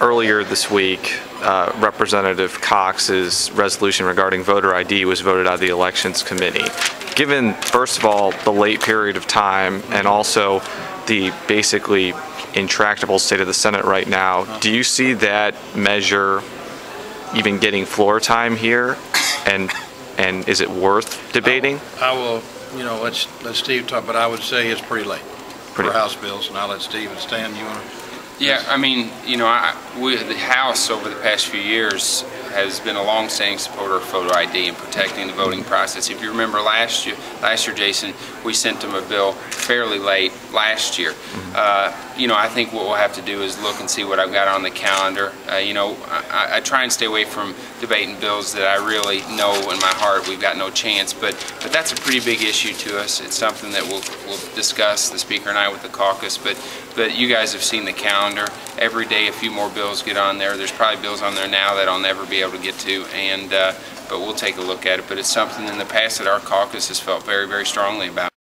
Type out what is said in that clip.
earlier this week, uh, Representative Cox's resolution regarding voter ID was voted out of the Elections Committee. Given, first of all, the late period of time and also the basically intractable state of the Senate right now, do you see that measure even getting floor time here? And, and is it worth debating? I will, you know, let, let Steve talk, but I would say it's pretty late for Pretty- House bills, and I'll let Steve and Stan, you want to? Yeah, I mean, you know, I, we, the House over the past few years has been a long-standing supporter of photo ID and protecting the voting process. If you remember last year, last year, Jason, we sent them a bill fairly late last year. Uh, you know, I think what we'll have to do is look and see what I've got on the calendar. Uh, you know, I, I try and stay away from debating bills that I really know in my heart we've got no chance, but, but that's a pretty big issue to us. It's something that we'll, we'll discuss, the Speaker and I, with the caucus, but, but you guys have seen the calendar. Every day, a few more bills get on there. There's probably bills on there now that I'll never be able to get to, and, uh, but we'll take a look at it. But it's something in the past that our caucus has felt very, very strongly about.